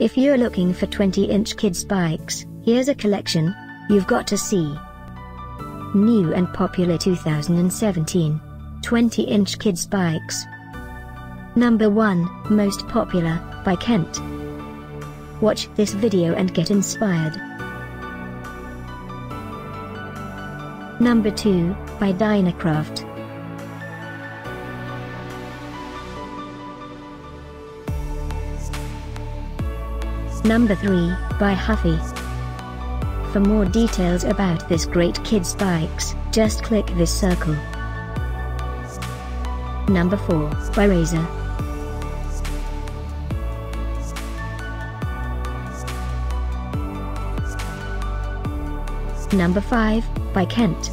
If you're looking for 20-inch kids bikes, here's a collection you've got to see. New and popular 2017 20-inch kids bikes. Number 1, Most Popular, by Kent. Watch this video and get inspired. Number 2, by Dynacraft. Number 3, by Huffy. For more details about this great kids bikes, just click this circle. Number 4, by Razor. Number 5, by Kent.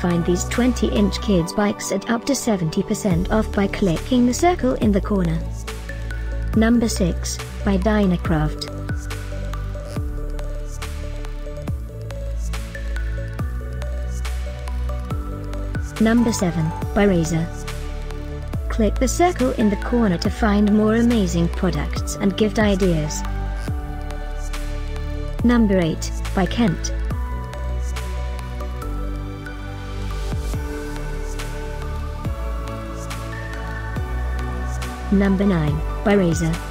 Find these 20-inch kids bikes at up to 70% off by clicking the circle in the corner. Number 6, by Dynacraft. Number 7, by Razor. Click the circle in the corner to find more amazing products and gift ideas. Number 8, by Kent. Number 9, by Razor.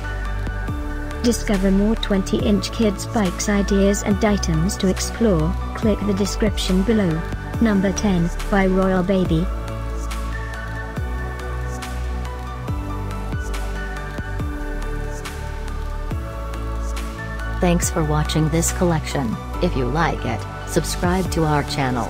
Discover more 20-inch kids bikes ideas and items to explore, click the description below. Number 10, by Royalbaby. Thanks for watching this collection. If you like it, subscribe to our channel.